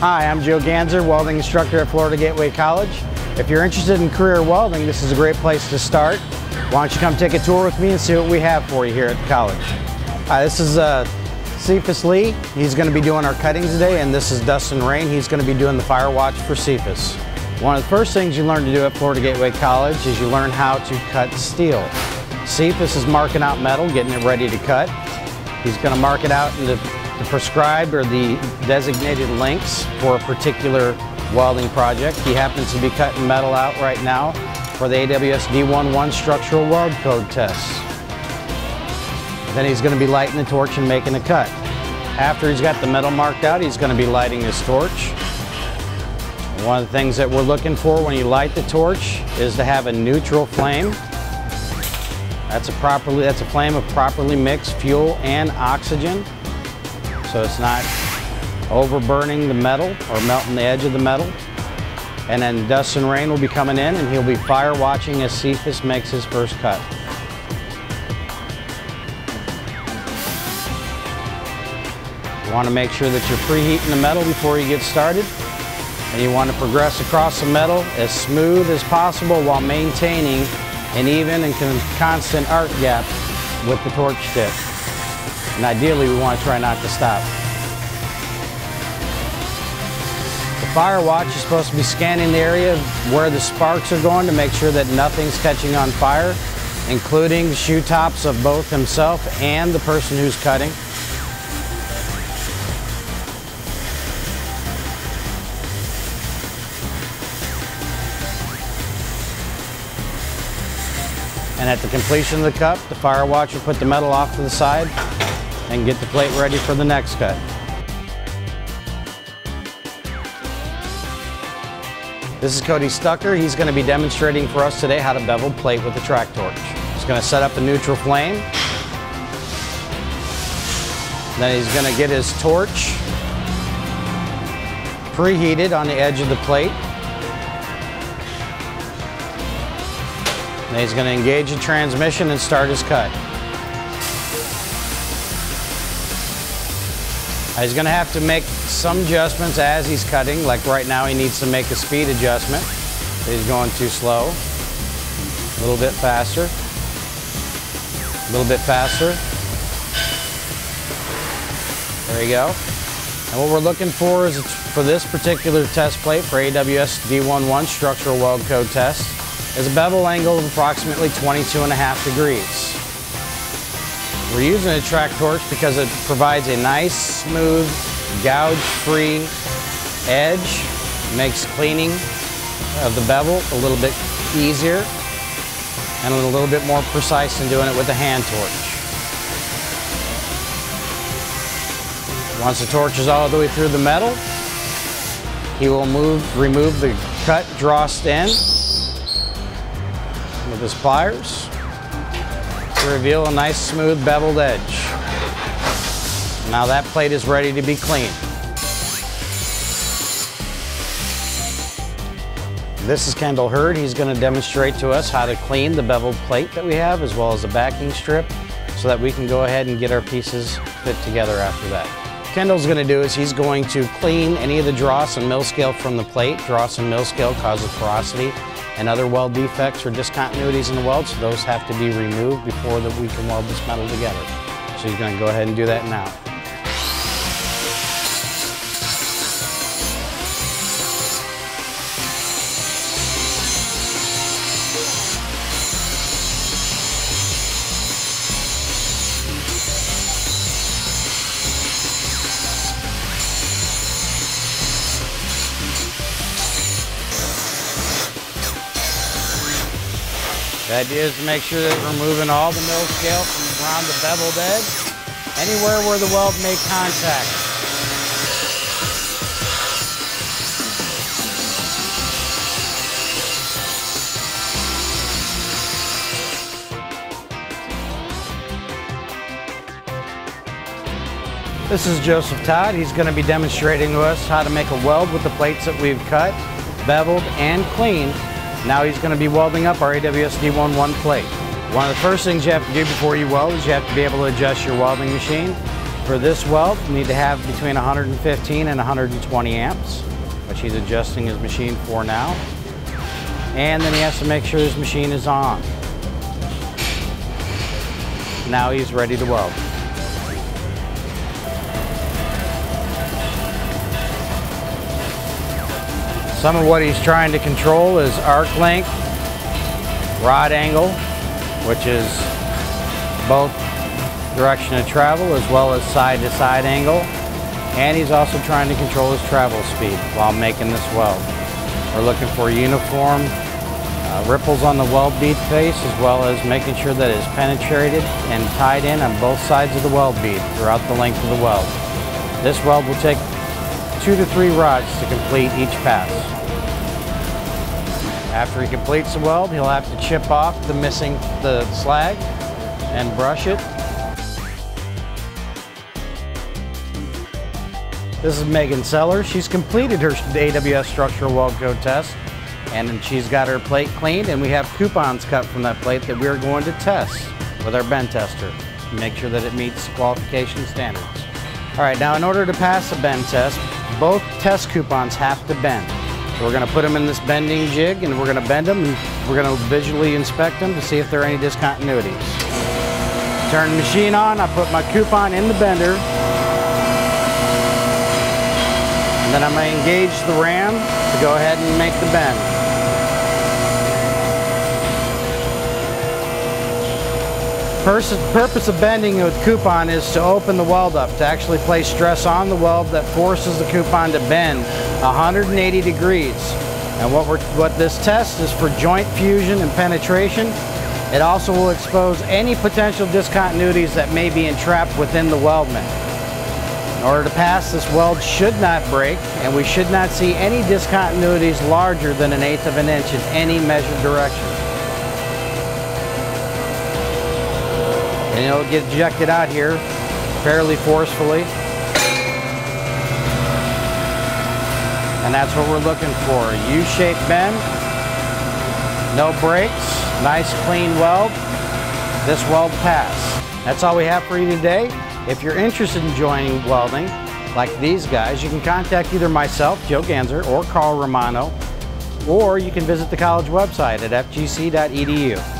Hi, I'm Joe Ganzer, welding instructor at Florida Gateway College. If you're interested in career welding, this is a great place to start. Why don't you come take a tour with me and see what we have for you here at the college. Hi, this is uh, Cephas Lee. He's going to be doing our cutting today, and this is Dustin Rain. He's going to be doing the fire watch for Cephas. One of the first things you learn to do at Florida Gateway College is you learn how to cut steel. Cephas is marking out metal, getting it ready to cut. He's going to mark it out into the prescribed or the designated lengths for a particular welding project. He happens to be cutting metal out right now for the AWS D11 structural weld code test. Then he's going to be lighting the torch and making a cut. After he's got the metal marked out, he's going to be lighting his torch. One of the things that we're looking for when you light the torch is to have a neutral flame. That's a properly that's a flame of properly mixed fuel and oxygen so it's not overburning the metal or melting the edge of the metal. And then Dustin Rain will be coming in and he'll be fire watching as Cephas makes his first cut. You want to make sure that you're preheating the metal before you get started. And you want to progress across the metal as smooth as possible while maintaining an even and constant arc gap with the torch tip. And ideally, we want to try not to stop. The fire watch is supposed to be scanning the area where the sparks are going to make sure that nothing's catching on fire, including the shoe tops of both himself and the person who's cutting. And at the completion of the cup, the fire watch will put the metal off to the side and get the plate ready for the next cut. This is Cody Stucker. He's going to be demonstrating for us today how to bevel plate with a track torch. He's going to set up a neutral flame. Then he's going to get his torch preheated on the edge of the plate. Then he's going to engage the transmission and start his cut. He's going to have to make some adjustments as he's cutting. Like right now, he needs to make a speed adjustment. He's going too slow. A little bit faster. A little bit faster. There you go. And what we're looking for is for this particular test plate for AWS D11 structural weld code test is a bevel angle of approximately 22 and a half degrees. We're using a track torch because it provides a nice, smooth, gouge-free edge, makes cleaning of the bevel a little bit easier and a little bit more precise than doing it with a hand torch. Once the torch is all the way through the metal, he will move, remove the cut dross then with his pliers reveal a nice smooth beveled edge. Now that plate is ready to be cleaned. This is Kendall Hurd. He's going to demonstrate to us how to clean the beveled plate that we have as well as the backing strip so that we can go ahead and get our pieces fit together after that. Kendall's going to do is he's going to clean any of the dross and mill scale from the plate. Dross and mill scale causes porosity and other weld defects or discontinuities in the weld, so those have to be removed before that we can weld this metal together. So he's going to go ahead and do that now. The idea is to make sure that we're removing all the mill scale from around the beveled edge, anywhere where the weld made contact. This is Joseph Todd. He's going to be demonstrating to us how to make a weld with the plates that we've cut, beveled, and cleaned now he's going to be welding up our AWS D11 plate. One of the first things you have to do before you weld is you have to be able to adjust your welding machine. For this weld, you need to have between 115 and 120 amps, which he's adjusting his machine for now. And then he has to make sure his machine is on. Now he's ready to weld. Some of what he's trying to control is arc length, rod angle, which is both direction of travel as well as side to side angle. And he's also trying to control his travel speed while making this weld. We're looking for uniform uh, ripples on the weld bead face as well as making sure that it's penetrated and tied in on both sides of the weld bead throughout the length of the weld. This weld will take two to three rods to complete each pass. After he completes the weld, he'll have to chip off the missing the slag and brush it. This is Megan Seller. She's completed her AWS structural weld code test and she's got her plate cleaned and we have coupons cut from that plate that we're going to test with our bend tester to make sure that it meets qualification standards. All right, now in order to pass the bend test, both test coupons have to bend. We're gonna put them in this bending jig and we're gonna bend them and we're gonna visually inspect them to see if there are any discontinuities. Turn the machine on, I put my coupon in the bender. And then I'm gonna engage the ram to go ahead and make the bend. purpose of bending with coupon is to open the weld up, to actually place stress on the weld that forces the coupon to bend 180 degrees. And what, we're, what this test is for joint fusion and penetration. It also will expose any potential discontinuities that may be entrapped within the weldment. In order to pass, this weld should not break, and we should not see any discontinuities larger than an eighth of an inch in any measured direction. and it'll get ejected out here fairly forcefully. And that's what we're looking for. U-shaped bend, no breaks, nice clean weld. This weld pass. That's all we have for you today. If you're interested in joining welding, like these guys, you can contact either myself, Joe Ganzer, or Carl Romano, or you can visit the college website at fgc.edu.